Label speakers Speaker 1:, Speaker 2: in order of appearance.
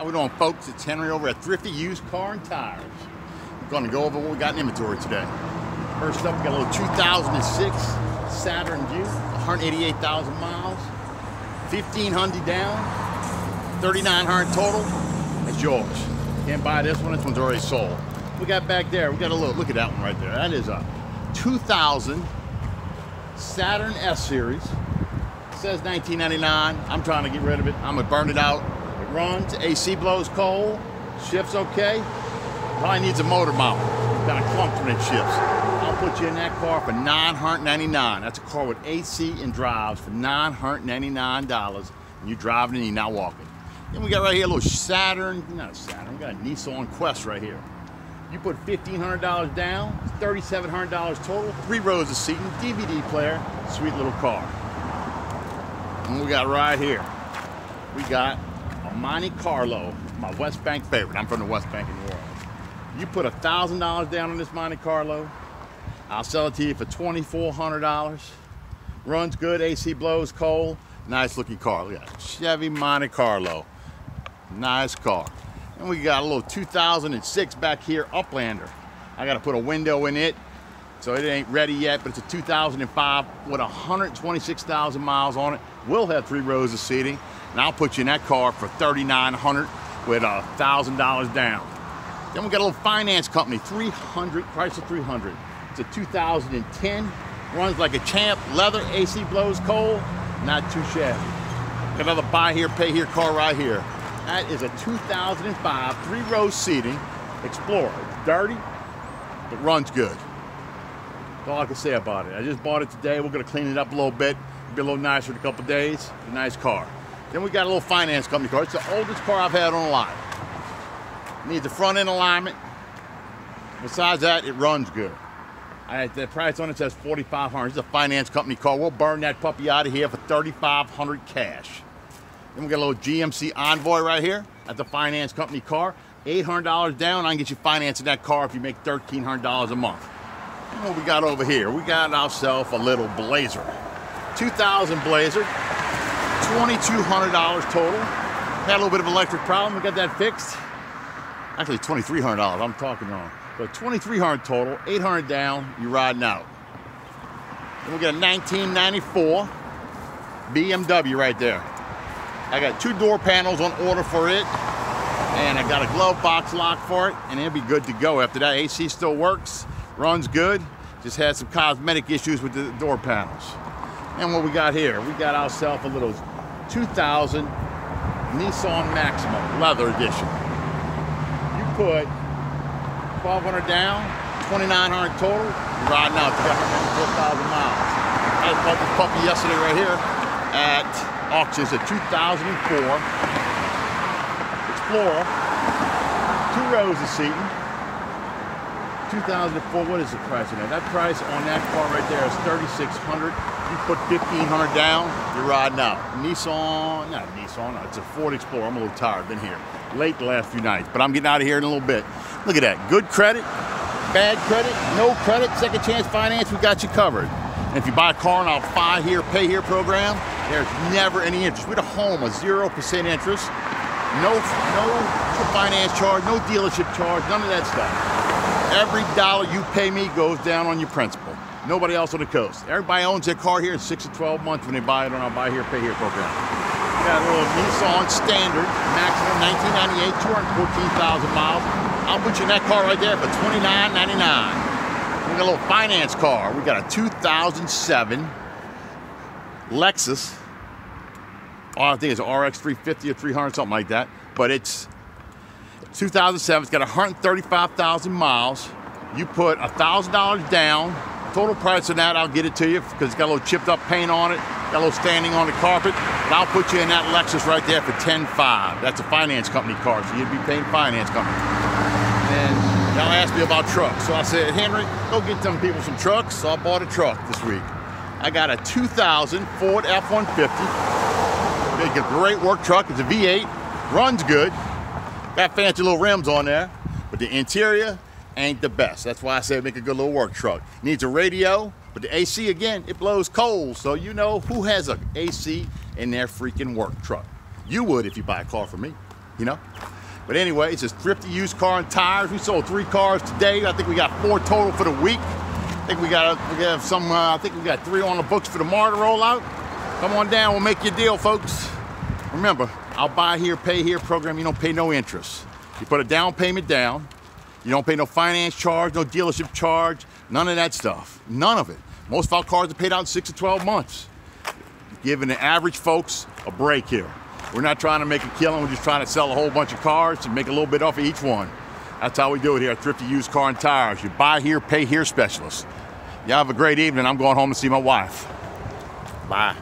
Speaker 1: How we doing, folks? It's Henry over at Thrifty Used Car and Tires. We're going to go over what we got in inventory today. First up, we got a little 2006 Saturn Vue, 188,000 miles, 1,500 down, 3,900 total. That's yours. Can't buy this one. This one's already sold. We got back there. We got a little. Look at that one right there. That is a 2000 Saturn S Series. Says 1999. I'm trying to get rid of it. I'm gonna burn it out. Runs. AC blows cold. Shifts okay. Probably needs a motor mount. Kind of clunks when it shifts. I'll put you in that car for 999. That's a car with AC and drives for 999 dollars. And you're driving and you're not walking. Then we got right here a little Saturn, not a Saturn. We got a Nissan Quest right here. You put $1,500 down, $3,700 total, three rows of seating, DVD player, sweet little car. And we got right here, we got Monte Carlo, my West Bank favorite. I'm from the West Bank in New Orleans. You put $1,000 down on this Monte Carlo, I'll sell it to you for $2,400. Runs good, AC blows cold, nice looking car. At that, Chevy Monte Carlo. Nice car. And we got a little 2006 back here, Uplander. I got to put a window in it, so it ain't ready yet, but it's a 2005 with 126,000 miles on it. Will have three rows of seating, and I'll put you in that car for 3,900 with a thousand dollars down. Then we got a little finance company, 300 Chrysler 300. It's a 2010, runs like a champ, leather, AC blows cold, not too shabby. Got another buy here, pay here car right here. That is a 2005 three row seating Explorer. It's dirty, but runs good. That's all I can say about it. I just bought it today. We're gonna clean it up a little bit, be a little nicer in a couple days. A nice car. Then we got a little finance company car. It's the oldest car I've had on the lot. Needs a front end alignment. Besides that, it runs good. I, the price on it says 4500 It's a finance company car. We'll burn that puppy out of here for 3500 cash. Then we got a little GMC Envoy right here. That's a finance company car. $800 down, I can get you financing that car if you make $1,300 a month. And what we got over here? We got ourselves a little Blazer. 2000 Blazer, $2,200 total. Had a little bit of electric problem, we got that fixed. Actually, $2,300, I'm talking wrong. But 2,300 total, 800 down, you're riding out. Then we got a 1994 BMW right there. I got two door panels on order for it, and I got a glove box lock for it, and it'll be good to go. After that, AC still works, runs good. Just had some cosmetic issues with the door panels. And what we got here, we got ourselves a little 2000 Nissan Maxima leather edition. You put 1200 down, 2900 total, you're riding out, you got 104,000 miles. I bought this puppy yesterday right here at auctions a 2004 Explorer, two rows of seating. 2004, what is the price of that? That price on that car right there is 3600 You put 1500 down, you're riding out. Nissan, not Nissan, no, it's a Ford Explorer. I'm a little tired, been here late the last few nights, but I'm getting out of here in a little bit. Look at that, good credit, bad credit, no credit, second chance finance, we got you covered. And if you buy a car in our buy here, pay here program, there's never any interest. We're a home, a 0% interest. No, no finance charge, no dealership charge, none of that stuff. Every dollar you pay me goes down on your principal. Nobody else on the coast. Everybody owns their car here in 6 to 12 months when they buy it on our buy here, pay here program. Got a little Nissan Standard, Maxima 1998, 214,000 miles. I'll put you in that car right there for $29.99. We got a little finance car. We got a 2007 Lexus. Oh, I think it's RX 350 or 300, something like that. But it's 2007. It's got 135,000 miles. You put $1,000 down. Total price of that, I'll get it to you because it's got a little chipped up paint on it. Got a little standing on the carpet. And I'll put you in that Lexus right there for 10.5. That's a finance company car, so you'd be paying finance company. And Y'all asked me about trucks. So I said, Henry, go get them people some trucks. So I bought a truck this week. I got a 2000 Ford F-150. It's a great work truck. It's a V8. Runs good. Got fancy little rims on there. But the interior ain't the best. That's why I said make a good little work truck. Needs a radio, but the AC, again, it blows cold. So you know who has a AC in their freaking work truck. You would if you buy a car from me. you know. But anyway, it's just thrifty used car and tires. We sold three cars today. I think we got four total for the week. I think we got we have some. Uh, I think we got three on the books for tomorrow to roll out. Come on down. We'll make you a deal, folks. Remember, I'll buy here, pay here program. You don't pay no interest. You put a down payment down. You don't pay no finance charge, no dealership charge, none of that stuff. None of it. Most of our cars are paid out in six to 12 months. Giving the average folks a break here. We're not trying to make a killing, we're just trying to sell a whole bunch of cars and make a little bit off of each one. That's how we do it here at Thrifty Used Car and Tires. You buy here, pay here specialist. Y'all have a great evening. I'm going home to see my wife. Bye.